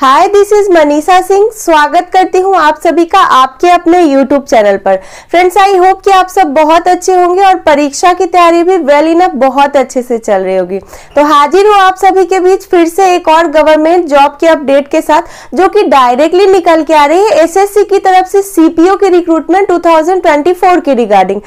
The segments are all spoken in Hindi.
Hi this is Manisha Singh स्वागत करती हूँ आप सभी का आपके अपने यूट्यूब चैनल पर। फ्रेंड्स आई होप कि आप सब बहुत अच्छे होंगे और परीक्षा की तैयारी भी वेल इनफ बहुत अच्छे से चल रही होगी। तो हाजिर हूँ आप सभी के बीच फिर से एक और गवर्नमेंट जॉब के अपडेट के साथ, जो कि डायरेक्टली निकल के आ रही है। एसएससी की तरफ़ से सीपीओ की रिक्रूटमेंट टू के रिगार्डिंग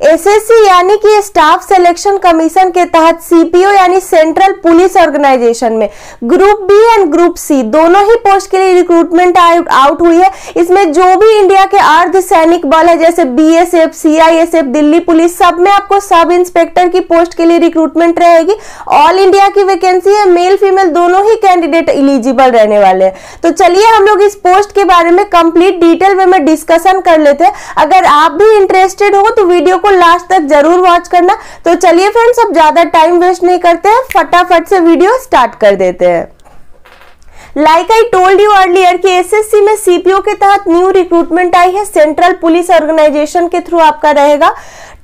एसएससी यानी कि स्टाफ सिलेक्शन कमीशन के तहत सीपीओ यानी सेंट्रल पुलिस ऑर्गेनाइजेशन में। Group B and group C दोनों ही पोस्ट के लिए रिक्रूटमेंट आउट हुई है। इसमें जो भी इंडिया के अर्ध सैनिक बल है, जैसे बीएसएफ सीआईएसएफ दिल्ली पुलिस, सब में आपको सब इंस्पेक्टर की पोस्ट के लिए रिक्रूटमेंट रहेगी। ऑल इंडिया की वैकेंसी है मेल फीमेल दोनों ही कैंडिडेट इलिजिबल रहने वाले हैं। तो चलिए हम लोग इस पोस्ट के बारे में कंप्लीट डिटेल में डिस्कशन कर लेते हैं। अगर आप भी इंटरेस्टेड हो तो वीडियो को लास्ट तक ज़रूर वॉच करना। तो चलिए फ्रेंड्स अब ज़्यादा टाइम वेस्ट नहीं करते हैं, फटाफट से वीडियो स्टार्ट कर देते हैं। Like I told you earlier कि एसएससी में सीपीओ के तहत न्यू रिक्रूटमेंट आई है सेंट्रल पुलिस ऑर्गेनाइजेशन के थ्रू आपका रहेगा।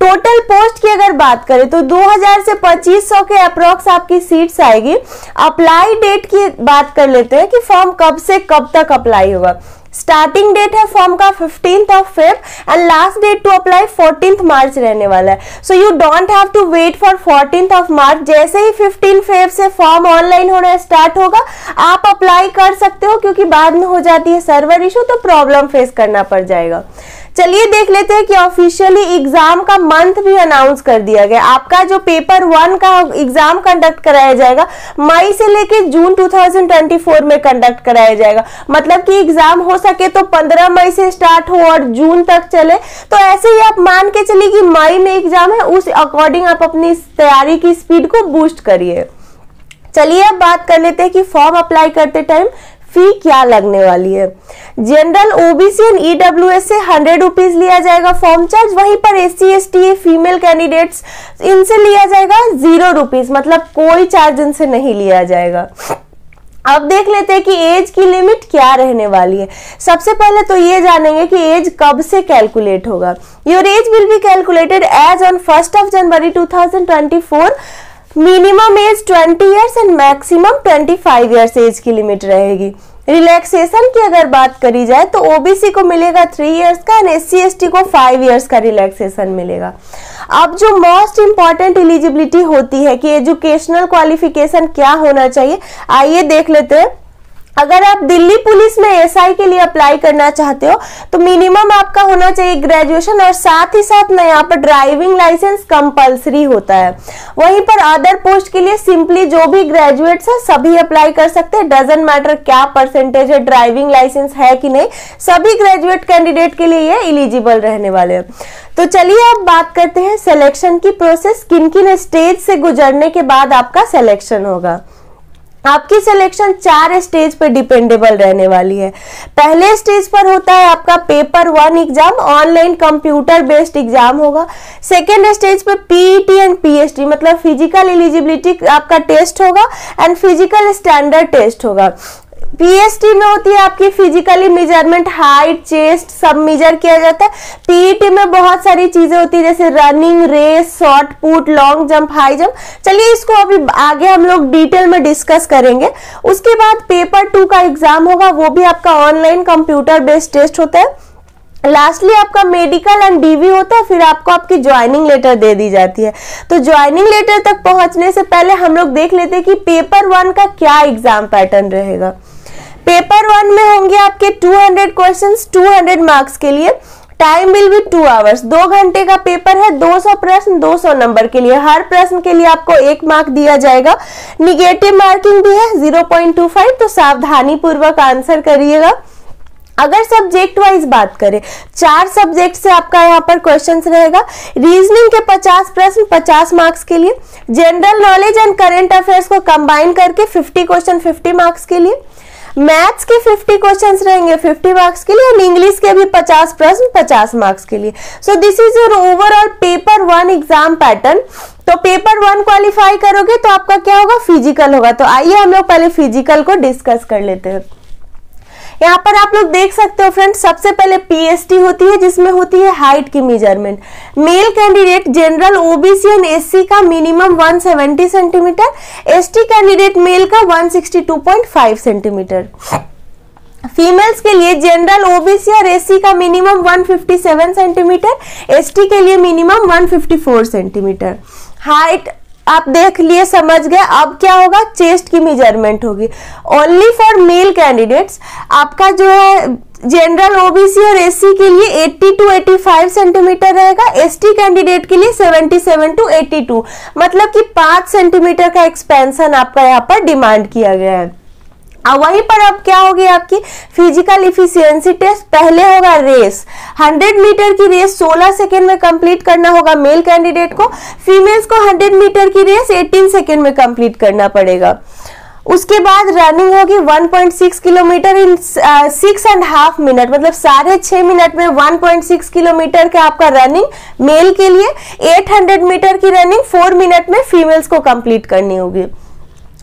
टोटल पोस्ट की अगर बात करें तो 2000 से 2500 के अप्रोक्स आपकी सीट्स आएगी। अप्लाई डेट की बात कर लेते हैं कि फॉर्म कब से कब तक अप्लाई होगा। स्टार्टिंग डेट है फॉर्म का fifteenth of Feb and last date to apply fourteenth March रहने वाला है। So you don't have to wait for fourteenth of March जैसे ही फिफ्टीन फेब से फॉर्म ऑनलाइन होना स्टार्ट होगा, आप अप्लाई कर सकते हो क्योंकि बाद में हो जाती है सर्वर इशू तो प्रॉब्लम फेस करना पड़ जाएगा। चलिए देख लेते हैं कि ऑफिशियली एग्ज़ाम का मंथ भी अनाउंस कर दिया गया। आपका जो पेपर वन का एग्ज़ाम कंडक्ट कराया जाएगा, मई से लेकर जून 2024 में कंडक्ट कराया जाएगा। मतलब कि एग्ज़ाम हो सके तो 15 मई से स्टार्ट हो और जून तक चले। तो ऐसे ही आप मान के चलिए कि मई में एग्ज़ाम है, उस अकॉर्डिंग आप अपनी तैयारी की स्पीड को बूस्ट करिए। चलिए अब बात कर लेते हैं कि फॉर्म अप्लाई करते टाइम फ़ी क्या लगने वाली है। जनरल ओबीसी एंड ईडब्ल्यूएस से हंड्रेड रुपीज़ लिया जाएगा फॉर्म चार्ज वहीं पर एस सी फीमेल कैंडिडेट्स इनसे लिया जाएगा ज़ीरो रुपीज़ मतलब कोई चार्ज इनसे नहीं लिया जाएगा। अब देख लेते हैं कि एज की लिमिट क्या रहने वाली है। सबसे पहले तो ये जानेंगे कि एज कब से कैलकुलेट होगा। Your age will be calculated as on first of January 2024 minimum age 20 years and maximum 25 years age की लिमिट रहेगी। रिलैक्सेशन की अगर बात करी जाए तो ओबीसी को मिलेगा थ्री इयर्स का एंड एस सी को फाइव इयर्स का रिलैक्सेशन मिलेगा। अब जो मोस्ट इंपॉर्टेंट एलिजिबिलिटी होती है कि एजुकेशनल क्वालिफिकेशन क्या होना चाहिए, आइए देख लेते हैं। अगर आप दिल्ली पुलिस में एसआई के लिए अप्लाई करना चाहते हो तो मिनिमम आपका होना चाहिए ग्रेजुएशन और साथ ही साथ ना यहाँ पर ड्राइविंग लाइसेंस कंपलसरी होता है। वहीं पर अदर पोस्ट के लिए सिंपली जो भी ग्रेजुएट्स है, सभी अप्लाई कर सकते हैं। डजेंट मैटर क्या परसेंटेज है ड्राइविंग लाइसेंस है कि नहीं, सभी ग्रेजुएट कैंडिडेट के लिए ये इलिजिबल रहने वाले हैं। तो चलिए अब बात करते हैं सिलेक्शन की प्रोसेस किन किन स्टेज से गुजरने के बाद आपका सिलेक्शन होगा। आपकी सिलेक्शन चार स्टेज पर डिपेंडेबल रहने वाली है। पहले स्टेज पर होता है आपका paper one exam online computer based exam होगा। सेकेंड स्टेज पे पीईटी एंड पीएचडी मतलब फ़िज़िकल एलिजिबिलिटी आपका टेस्ट होगा एंड फ़िज़िकल स्टैंडर्ड टेस्ट होगा। पीएसटी में होती है, आपकी फिजिकली मेज़रमेंट हाइट चेस्ट सब मेजर किया जाता है। पीईटी में बहुत सारी चीज़ें होती है, जैसे running race shot put long jump high jump चलिए इसको अभी आगे हम लोग डिटेल में डिस्कस करेंगे। उसके बाद पेपर टू का एग्ज़ाम होगा, वो भी आपका ऑनलाइन कंप्यूटर बेस्ड टेस्ट होता है। लास्टली आपका मेडिकल एंड डीवी होता है, फिर आपको आपकी ज्वाइनिंग लेटर दे दी जाती है। तो ज्वाइनिंग लेटर तक पहुँचने से पहले हम लोग देख लेते हैं कि पेपर वन का क्या एग्ज़ाम पैटर्न रहेगा। पेपर वन में होंगे आपके 200 क्वेश्चंस 200 मार्क्स के लिए। Time will be two hours दो घंटे का पेपर है 200 प्रश्न 200 नंबर के लिए। हर प्रश्न के लिए आपको एक मार्क दिया जाएगा। निगेटिव मार्किंग भी है 0.25 तो सावधानी पूर्वक आंसर करिएगा। अगर सब्जेक्ट वाइज बात करें, चार सब्जेक्ट से आपका यहाँ पर क्वेश्चन रहेगा। रीजनिंग के 50 प्रश्न 50 मार्क्स के लिए। General knowledge and current affairs को कंबाइन करके 50 क्वेश्चन 50 मार्क्स के लिए। मैथ्स के 50 क्वेश्चंस रहेंगे 50 मार्क्स के लिए और इंग्लिश के भी 50 प्रश्न 50 मार्क्स के लिए। So this is your overall paper one exam pattern तो पेपर वन क्वालिफाई करोगे तो आपका क्या होगा? फ़िज़िकल होगा। तो आइए हम लोग पहले फ़िज़िकल को डिस्कस कर लेते हैं। यहाँ पर आप लोग देख सकते हो फ्रेंड्स सबसे पहले पीएसटी होती है, जिसमें होती है हाइट की measurement male candidate general OBC and SC का minimum 170 centimetre ST candidate male का 162.5 सेंटीमीटर फीमेल्स के लिए जनरल ओबीसी और एससी का मिनिमम 157 सेंटीमीटर एसटी के लिए मिनिमम 154 सेंटीमीटर हाइट आप देख लिए, समझ गए, अब क्या होगा? चेस्ट की मेज़रमेंट होगी। ओनली फॉर मेल कैंडिडेट्स आपका जो है जनरल ओबीसी और एससी के लिए 80 टू 85 सेंटीमीटर रहेगा एसटी कैंडिडेट के लिए 77 टू 82 मतलब कि 5 सेंटीमीटर का एक्सपेंशन आपका यहाँ पर डिमांड किया गया है। और वहीं पर अब क्या होगी आपकी? फ़िज़िकल इफिशियंसी टेस्ट पहले होगा रेस 100 मीटर की रेस 16 सेकेंड में कंप्लीट करना होगा मेल कैंडिडेट को. फीमेल्स को 100 मीटर की रेस 18 सेकेंड में कंप्लीट करना पड़ेगा. उसके बाद रनिंग होगी 1.6 kilometre in six and half minute मतलब साढ़े छह मिनट में 1.6 किलोमीटर का आपका रनिंग मेल के लिए. 800 मीटर की रनिंग फोर मिनट में फीमेल्स को कंप्लीट करनी होगी.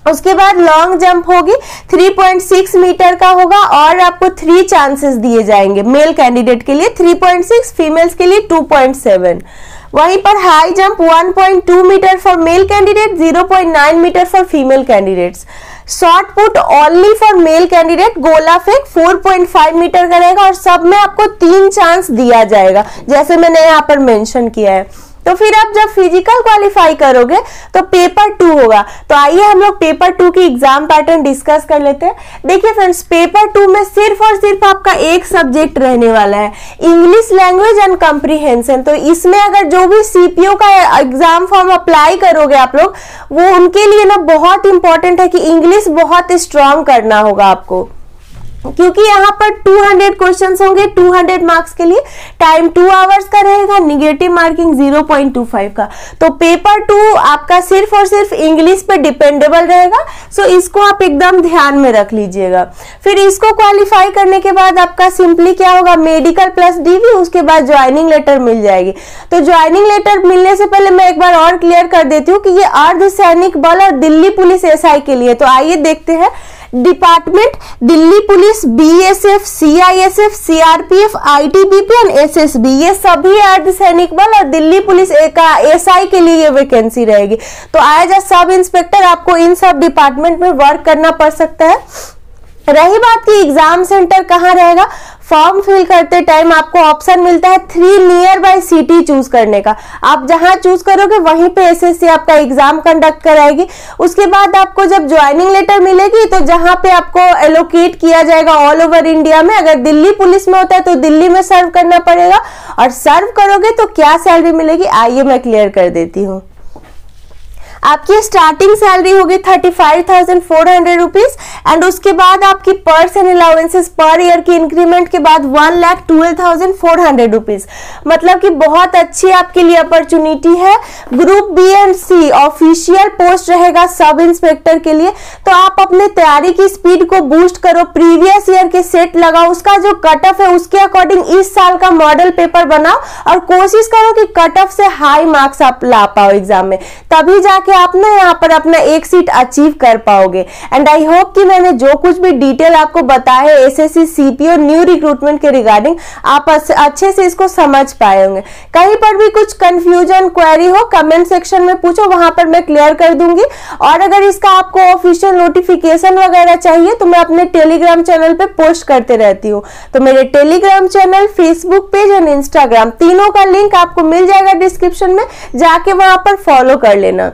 उसके बाद लॉन्ग जंप होगी 3.6 मीटर का होगा और आपको थ्री चांसेस दिए जाएँगे। मेल कैंडिडेट के लिए 3.6 फीमेल्स के लिए 2.7 वहीं पर high jump 1.2 metre for male candidate 0.9 metre for female candidates shot put only for male candidate गोला फेक 4.5 मीटर का रहेगा और सब में आपको तीन चांस दिया जाएगा, जैसे मैंने यहाँ पर मेंशन किया है। तो फिर आप जब फ़िज़िकल क्वालिफाई करोगे तो पेपर टू होगा। तो आइए हम लोग पेपर टू की एग्ज़ाम पैटर्न डिस्कस कर लेते हैं। देखिए फ्रेंड्स पेपर टू में सिर्फ़ और सिर्फ़ आपका एक सब्जेक्ट रहने वाला है इंग्लिश लैंग्वेज एंड कंप्रीहेंशन तो इसमें अगर जो भी सीपीओ का एग्ज़ाम फॉर्म अप्लाई करोगे आप लोग, वो उनके लिए ना बहुत इंपॉर्टेंट है कि इंग्लिश बहुत स्ट्रांग करना होगा आपको। क्योंकि यहाँ पर 200 क्वेश्चन होंगे 200 मार्क्स के लिए टाइम टू आवर्स का रहेगा निगेटिव मार्किंग 0.25 का। तो पेपर टू आपका सिर्फ़ और सिर्फ़ इंग्लिश पे डिपेंडेबल रहेगा सो इसको आप एकदम ध्यान में रख लीजिएगा। फिर इसको क्वालिफाई करने के बाद आपका सिंपली क्या होगा मेडिकल प्लस डीवी उसके बाद ज्वाइनिंग लेटर मिल जाएगी। तो ज्वाइनिंग लेटर मिलने से पहले मैं एक बार और क्लियर कर देती हूँ कि ये अर्धसैनिक बल और दिल्ली पुलिस एसआई के लिए तो आइए देखते हैं department, Delhi police, BSF, CISF, CRPF, ITBP and SSB. ये सभी अर्धसैनिक बल और दिल्ली पुलिस का एसआई के लिए ये वैकेंसी रहेगी। तो एज अ सब इंस्पेक्टर आपको इन सब डिपार्टमेंट में वर्क करना पड़ सकता है। रही बात की एग्ज़ाम सेंटर कहाँ रहेगा? फॉर्म फिल करते टाइम आपको ऑप्शन मिलता है three nearby city choose करने का। आप जहाँ चूज़ करोगे, वहीं पे एसएससी आपका एग्ज़ाम कंडक्ट कराएगी। उसके बाद आपको जब ज्वाइनिंग लेटर मिलेगी तो जहाँ पे आपको एलोकेट किया जाएगा ऑल ओवर इंडिया में, अगर दिल्ली पुलिस में होता है तो दिल्ली में सर्व करना पड़ेगा। और सर्व करोगे तो क्या सैलरी मिलेगी? आइए मैं क्लियर कर देती हूँ। आपकी स्टार्टिंग सैलरी होगी thirty five thousand four hundred rupees and उसके बाद आपकी पर्सन अलाउंसेस पर ईयर की इंक्रीमेंट के बाद one lakh twelve thousand four hundred rupees मतलब कि बहुत अच्छी आपके लिए अपॉर्चुनिटी है। Group B and C official post रहेगा सब इंस्पेक्टर के लिए। तो आप अपने तैयारी की स्पीड को बूस्ट करो। प्रीवियस ईयर के सेट लगाओ। उसका जो कट ऑफ़ है, उसके अकॉर्डिंग इस साल का मॉडल पेपर बनाओ और कोशिश करो कि कट ऑफ़ से हाई मार्क्स आप ला पाओ एग्ज़ाम में। तभी जाके कि आप ना यहाँ पर अपना एक सीट अचीव कर पाओगे। एंड आई होप कि मैंने जो कुछ भी डिटेल आपको बताया है एसएससी सीपीओ न्यू रिक्रूटमेंट के रिगार्डिंग आप अच्छे से इसको समझ पाए होंगे। कहीं पर भी कुछ कंफ्यूजन क्वेरी हो कमेंट सेक्शन में पूछो, वहाँ पर मैं क्लियर कर दूँगी। और अगर इसका आपको ऑफिशियल नोटिफिकेशन वगैरह चाहिए तो मैं अपने टेलीग्राम चैनल पे पोस्ट करते रहती हूँ। तो मेरे Telegram channel Facebook page and Instagram तीनों का लिंक आपको मिल जाएगा डिस्क्रिप्शन में, जाके वहाँ पर फॉलो कर लेना।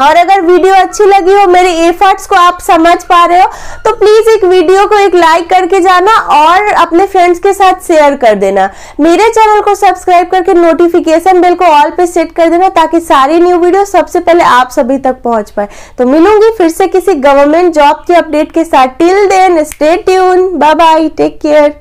और अगर वीडियो अच्छी लगी हो, मेरे एफर्ट्स को आप समझ पा रहे हो तो प्लीज़ एक वीडियो को एक लाइक करके जाना और अपने फ्रेंड्स के साथ शेयर कर देना। मेरे चैनल को सब्सक्राइब करके नोटिफिकेशन बेल को ऑल पे सेट कर देना ताकि सारी न्यू वीडियो सबसे पहले आप सभी तक पहुँच पाए। तो मिलूँगी फिर से किसी गवर्नमेंट जॉब की अपडेट के साथ। Till then stay tuned bye bye take care